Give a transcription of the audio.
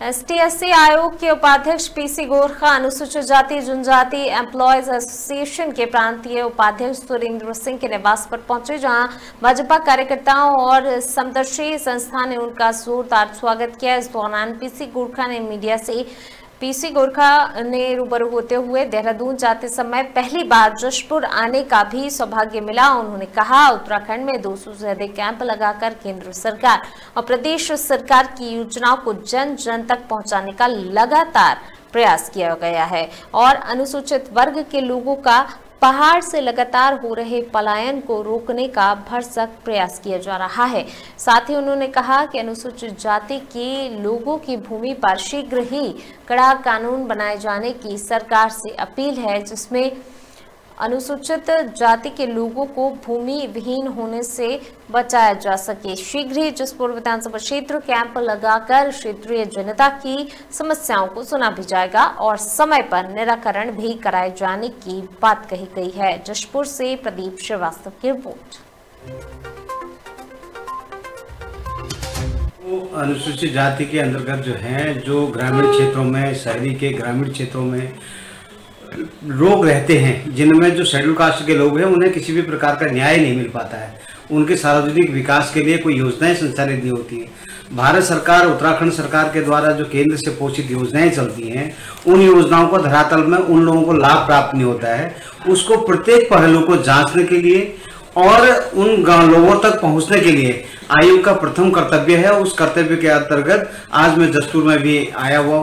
एसटीएससी आयोग के उपाध्यक्ष पीसी गोरखा अनुसूचित जाति, जनजाति एम्प्लॉयज़ एसोसिएशन के प्रांतीय उपाध्यक्ष सुरेंद्र सिंह के निवास पर पहुँचे, जहाँ भाजपा कार्यकर्ताओं और समदर्शी संस्था ने उनका जोरदार स्वागत किया। इस दौरान पीसी गोरखा ने मीडिया से पीसी गोरखा ने रूबरू होते हुए देहरादून जाते समय पहली बार जशपुर आने का भी सौभाग्य मिला। उन्होंने कहा, उत्तराखंड में 200 से अधिक कैंप लगाकर केंद्र सरकार और प्रदेश सरकार की योजनाओं को जन जन तक पहुँचाने का लगातार प्रयास किया गया है और अनुसूचित वर्ग के लोगों का पहाड़ से लगातार हो रहे पलायन को रोकने का भरसक प्रयास किया जा रहा है। साथ ही उन्होंने कहा कि अनुसूचित जाति के लोगों की भूमि पर शीघ्र ही कड़ा कानून बनाए जाने की सरकार से अपील है, जिसमें अनुसूचित जाति के लोगों को भूमि विहीन होने से बचाया जा सके। शीघ्र ही जसपुर विधानसभा क्षेत्र कैंप लगाकर क्षेत्रीय जनता की समस्याओं को सुना भी जाएगा और समय पर निराकरण भी कराए जाने की बात कही गई है। जशपुर से प्रदीप श्रीवास्तव की रिपोर्ट। अनुसूचित जाति के अंतर्गत जो है, जो ग्रामीण क्षेत्रों में, शहरी के ग्रामीण क्षेत्रों में लोग रहते हैं, जिनमें जो शेड्यूल कास्ट के लोग हैं, उन्हें किसी भी प्रकार का न्याय नहीं मिल पाता है। उनके सार्वजनिक विकास के लिए कोई योजनाएँ संचालित नहीं होती है। भारत सरकार, उत्तराखंड सरकार के द्वारा जो केंद्र से पोषित योजनाएँ चलती हैं, उन योजनाओं को धरातल में उन लोगों को लाभ प्राप्त नहीं होता है। उसको प्रत्येक पहलू को जांचने के लिए और उन लोगों तक पहुँचने के लिए आयोग का प्रथम कर्तव्य है। उस कर्तव्य के अंतर्गत आज मैं जसपुर में भी आया हुआ हूँ।